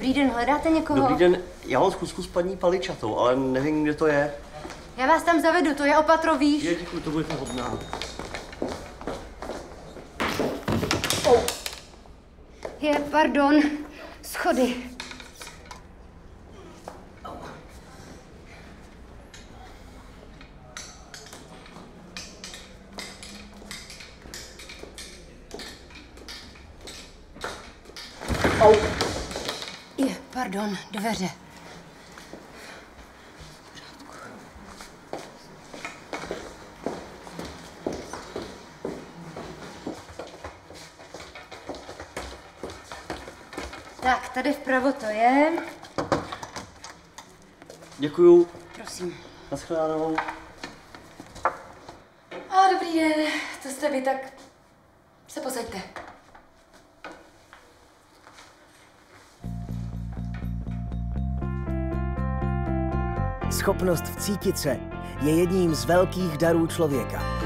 Dobrý den, hledáte někoho? Dobrý den, já mám schůzku s paní Paličatou, ale nevím, kde to je. Já vás tam zavedu, to je opatro, víš? Je, děkuji, to budete hodná. Je, pardon, schody. Je, pardon, dveře. Tak, tady vpravo to je. Děkuju, Prosím. nashledanou. A dobrý den, to jste vy, tak se posaďte. Schopnost vcítit se je jedním z velkých darů člověka.